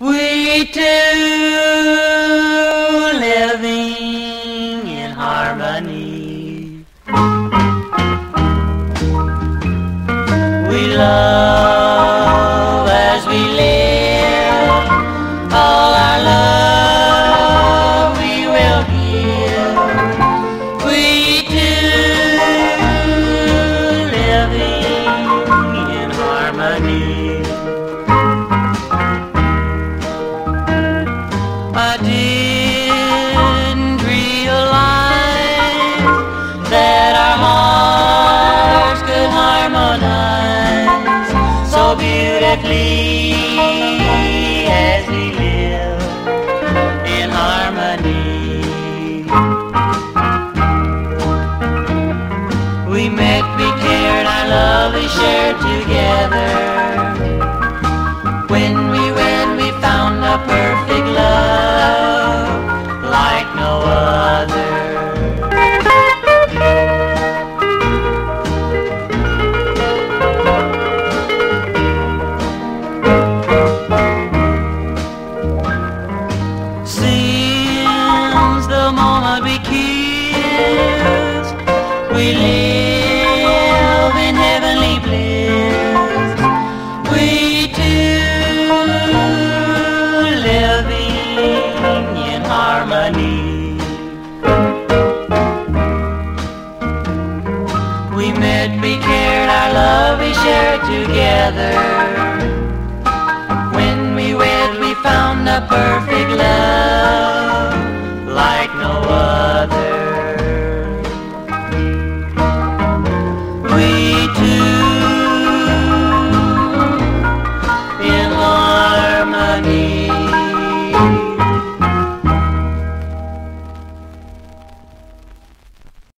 We two living in harmony. We love as we live in harmony. We we our love we shared together. We live in heavenly bliss. We two living in harmony. We met, we cared, our love we shared together. When we wed, we found a perfect